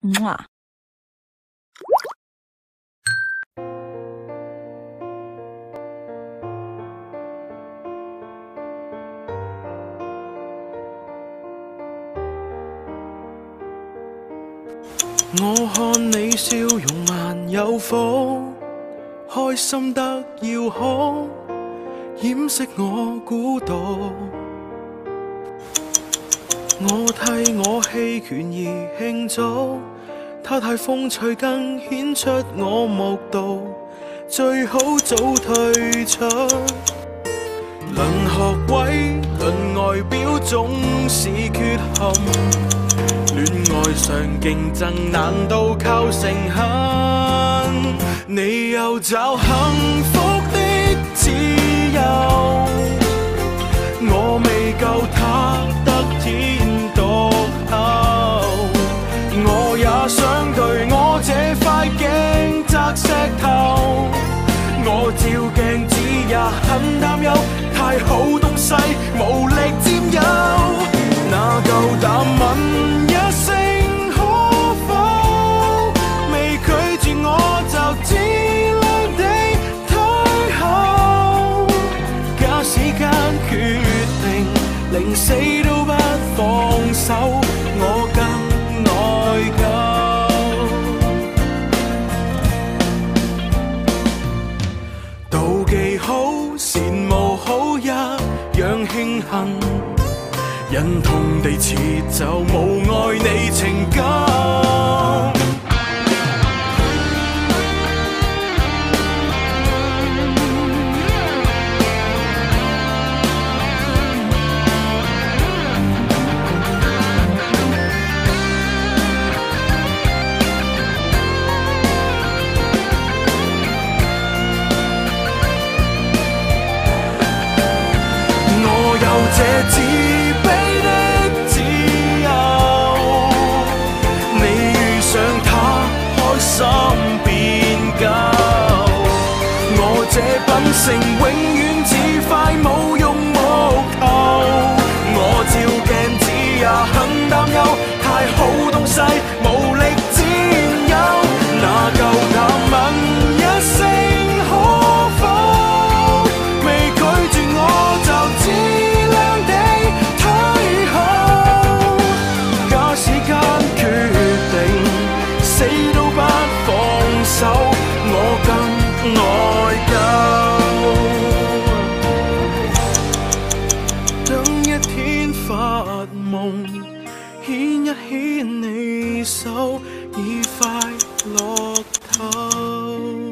我看你笑容万有福，开心得要哭，掩饰我孤独。我替我弃权而庆祝，他太风趣更显出我目睹，最好早退出。论学位，论外表，总是缺陷。恋爱上竞争，难道靠诚恳？你又找幸福的自由，照镜子也很担忧，太好东西无力占有，那够胆问一声可否？未拒绝我就自量地退后，假使间决定，零死都。忍痛地撤走，无爱你情感。这自卑的心变够。我这品性永远只快冇用木头，我照镜子也很担忧，太好东西牵一牵你手，已快乐透。